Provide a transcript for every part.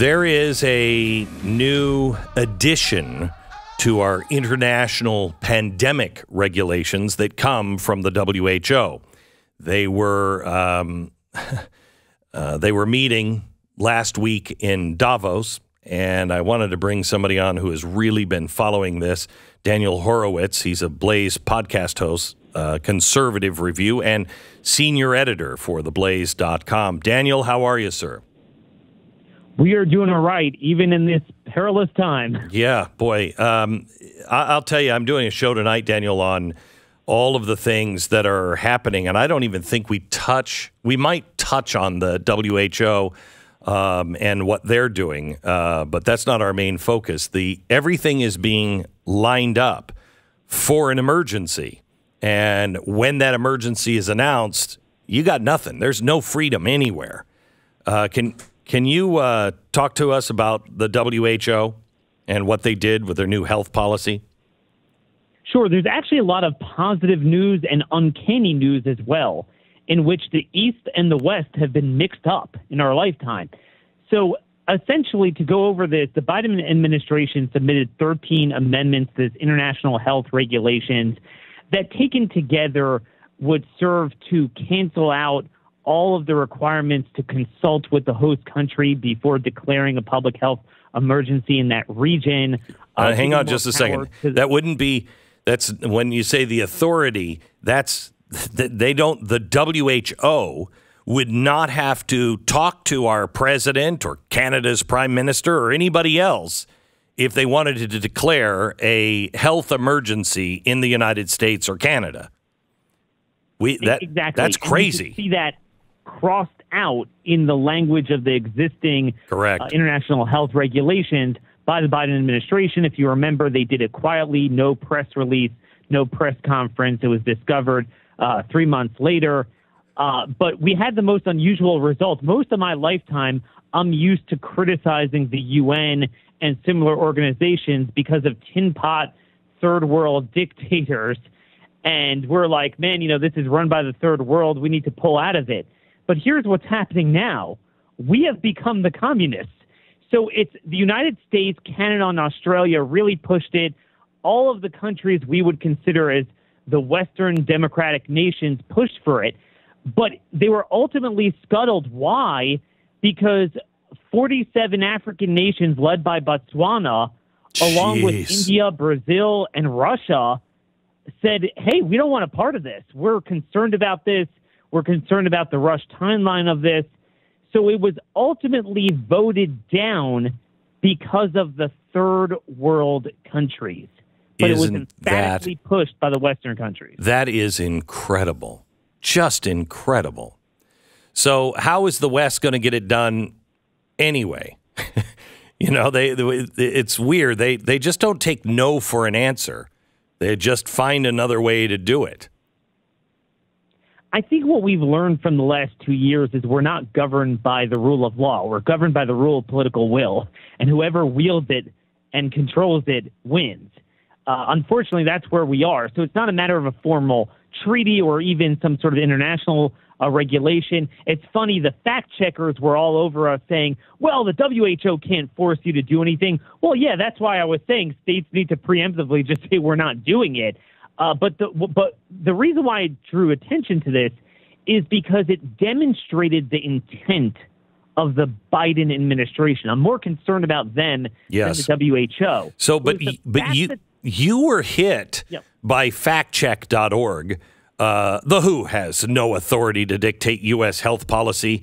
There is a new addition to our international pandemic regulations that come from the WHO. They were um, uh, they were meeting last week in Davos, and I wanted to bring somebody on who has really been following this. Daniel Horowitz, he's a Blaze podcast host, uh, conservative review, and senior editor for theblaze.com. Daniel, how are you, sir? We are doing all right, even in this perilous time. Yeah, boy. Um, I- will tell you, I'm doing a show tonight, Daniel, on all of the things that are happening, and I don't even think we touch. We might touch on the WHO um, and what they're doing, uh, but that's not our main focus. The everything is being lined up for an emergency, and when that emergency is announced, you got nothing. There's no freedom anywhere. Uh, can can you uh, talk to us about the WHO and what they did with their new health policy? Sure. There's actually a lot of positive news and uncanny news as well, in which the East and the West have been mixed up in our lifetime. So, essentially, to go over this, the Biden administration submitted 13 amendments to this international health regulations that, taken together, would serve to cancel out all of the requirements to consult with the host country before declaring a public health emergency in that region. Uh, uh, hang on just a second. That wouldn't be. That's when you say the authority. That's they don't. The WHO would not have to talk to our president or Canada's prime minister or anybody else if they wanted to declare a health emergency in the United States or Canada. We that exactly. that's crazy. see that crossed out in the language of the existing correct uh, international health regulations by the Biden administration. If you remember, they did it quietly, no press release, no press conference. It was discovered uh, three months later. Uh, but we had the most unusual results. Most of my lifetime, I'm used to criticizing the UN and similar organizations because of tin pot third world dictators. And we're like, man, you know, this is run by the third world. We need to pull out of it. But here's what's happening now we have become the communists. So it's the United States, Canada, and Australia really pushed it. All of the countries we would consider as the Western democratic nations pushed for it. But they were ultimately scuttled. Why? Because 47 African nations led by Botswana, Jeez. along with India, Brazil, and Russia, said, hey, we don't want a part of this. We're concerned about this. We're concerned about the rush timeline of this. So it was ultimately voted down because of the third world countries. But Isn't it was emphatically that, pushed by the Western countries. That is incredible. Just incredible. So, how is the West going to get it done anyway? you know, they, it's weird. They they just don't take no for an answer. They just find another way to do it. I think what we've learned from the last two years is we're not governed by the rule of law. We're governed by the rule of political will, and whoever wields it and controls it wins. Uh, unfortunately, that's where we are. So it's not a matter of a formal treaty or even some sort of international uh, regulation. It's funny, the fact checkers were all over us saying, well, the WHO can't force you to do anything. Well, yeah, that's why I was saying states need to preemptively just say we're not doing it. Uh, but the but the reason why I drew attention to this is because it demonstrated the intent of the Biden administration. I'm more concerned about them yes. than the WHO. So, but but you that, you were hit yep. by factcheck.org. Uh, the WHO has no authority to dictate U.S. health policy.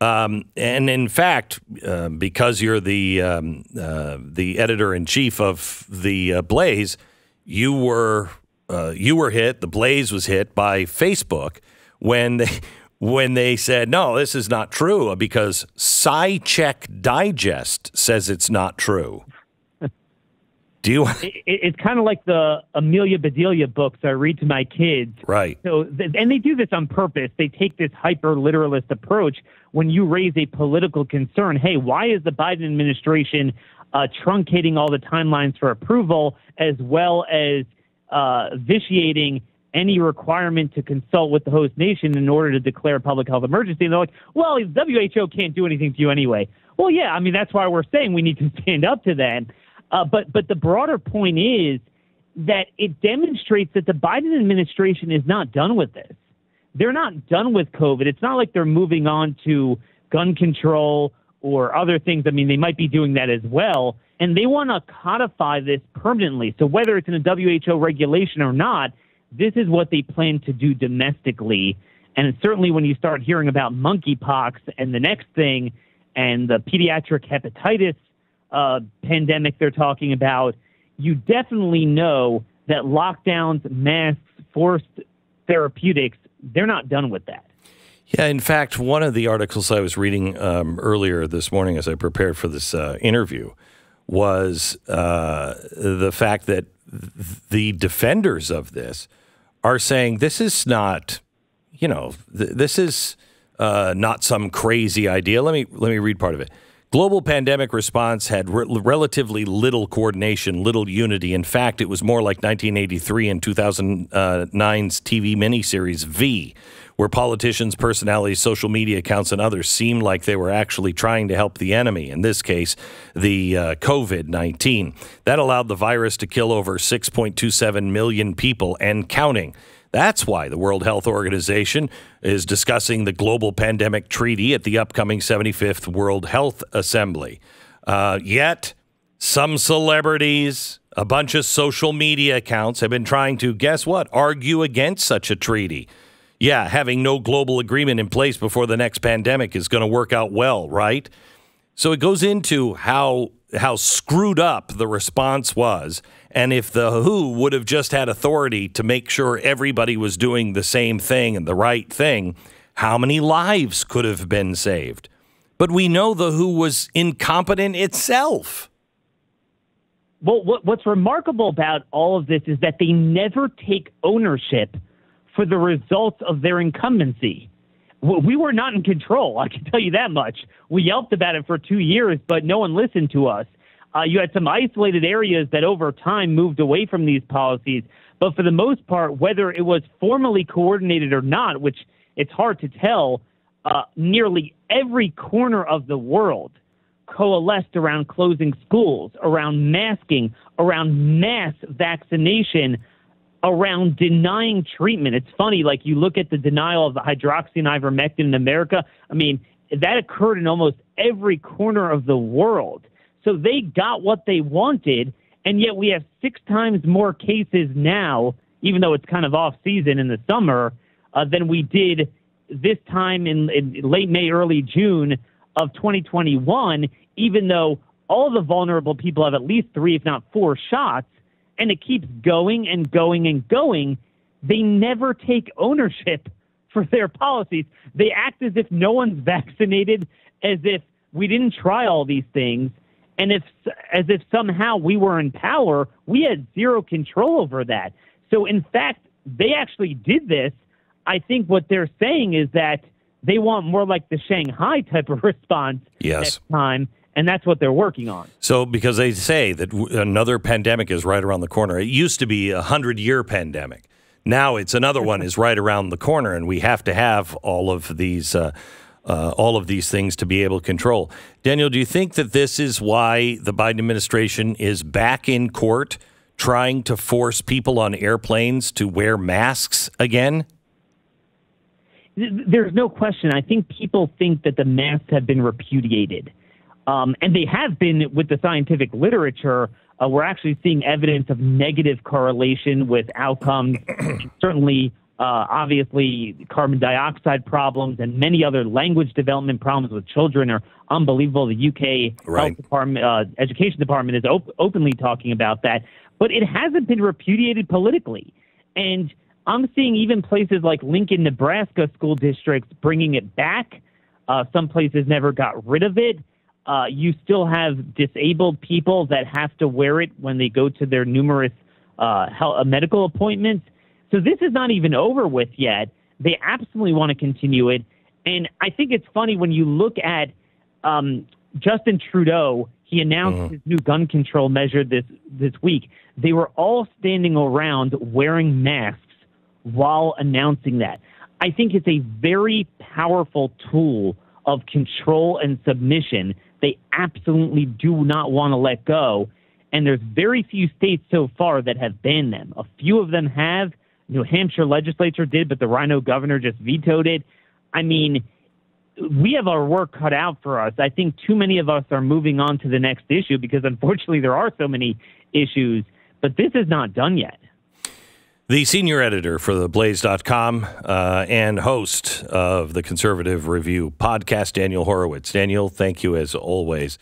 Um, and in fact, uh, because you're the um, uh, the editor in chief of the uh, Blaze, you were uh, you were hit, the Blaze was hit by Facebook when they when they said no, this is not true because SciCheck Digest says it's not true. Do you? It, it's kind of like the Amelia Bedelia books I read to my kids. Right. So, and they do this on purpose. They take this hyper literalist approach when you raise a political concern. Hey, why is the Biden administration uh, truncating all the timelines for approval, as well as uh, vitiating any requirement to consult with the host nation in order to declare a public health emergency. And they're like, well, the WHO can't do anything to you anyway. Well, yeah, I mean that's why we're saying we need to stand up to that. Uh, but but the broader point is that it demonstrates that the Biden administration is not done with this. They're not done with COVID. It's not like they're moving on to gun control or other things. I mean, they might be doing that as well. And they want to codify this permanently. So whether it's in a WHO regulation or not, this is what they plan to do domestically. And certainly when you start hearing about monkeypox and the next thing and the pediatric hepatitis uh, pandemic they're talking about, you definitely know that lockdowns, masks, forced therapeutics, they're not done with that. Yeah, in fact, one of the articles I was reading um, earlier this morning as I prepared for this uh, interview was uh, the fact that th- the defenders of this are saying this is not, you know, th- this is uh, not some crazy idea. Let me let me read part of it. Global pandemic response had re- relatively little coordination, little unity. In fact, it was more like 1983 and 2009's TV miniseries V, where politicians, personalities, social media accounts, and others seemed like they were actually trying to help the enemy, in this case, the uh, COVID 19. That allowed the virus to kill over 6.27 million people and counting. That's why the World Health Organization is discussing the global pandemic treaty at the upcoming 75th World Health Assembly. Uh, yet, some celebrities, a bunch of social media accounts have been trying to, guess what, argue against such a treaty. Yeah, having no global agreement in place before the next pandemic is going to work out well, right? So it goes into how how screwed up the response was and if the WHO would have just had authority to make sure everybody was doing the same thing and the right thing, how many lives could have been saved? But we know the WHO was incompetent itself. Well, what's remarkable about all of this is that they never take ownership for the results of their incumbency. We were not in control, I can tell you that much. We yelped about it for two years, but no one listened to us. Uh, you had some isolated areas that over time moved away from these policies. But for the most part, whether it was formally coordinated or not, which it's hard to tell, uh, nearly every corner of the world coalesced around closing schools, around masking, around mass vaccination, around denying treatment. It's funny, like you look at the denial of the hydroxy and ivermectin in America. I mean, that occurred in almost every corner of the world. So they got what they wanted, and yet we have six times more cases now, even though it's kind of off season in the summer, uh, than we did this time in, in late May, early June of 2021, even though all the vulnerable people have at least three, if not four shots, and it keeps going and going and going. They never take ownership for their policies. They act as if no one's vaccinated, as if we didn't try all these things and if as if somehow we were in power, we had zero control over that. So in fact, they actually did this. I think what they're saying is that they want more like the Shanghai type of response yes. next time, and that's what they're working on. So, because they say that another pandemic is right around the corner. It used to be a hundred year pandemic. Now it's another one is right around the corner, and we have to have all of these uh, uh, all of these things to be able to control. Daniel, do you think that this is why the Biden administration is back in court trying to force people on airplanes to wear masks again? There's no question. I think people think that the masks have been repudiated. Um, and they have been with the scientific literature. Uh, we're actually seeing evidence of negative correlation with outcomes. certainly, uh, obviously, carbon dioxide problems and many other language development problems with children are unbelievable. The UK right. Health Department, uh, Education Department is op- openly talking about that, but it hasn't been repudiated politically. And I'm seeing even places like Lincoln, Nebraska school districts bringing it back. Uh, some places never got rid of it. Uh, you still have disabled people that have to wear it when they go to their numerous uh, health, uh, medical appointments. So this is not even over with yet. They absolutely want to continue it. And I think it's funny when you look at um, Justin Trudeau, he announced mm-hmm. his new gun control measure this, this week. They were all standing around wearing masks while announcing that. I think it's a very powerful tool of control and submission they absolutely do not want to let go. And there's very few states so far that have banned them. A few of them have. New Hampshire legislature did, but the RINO governor just vetoed it. I mean, we have our work cut out for us. I think too many of us are moving on to the next issue because unfortunately there are so many issues, but this is not done yet. The senior editor for the Blaze.com uh, and host of the Conservative Review podcast, Daniel Horowitz. Daniel, thank you as always.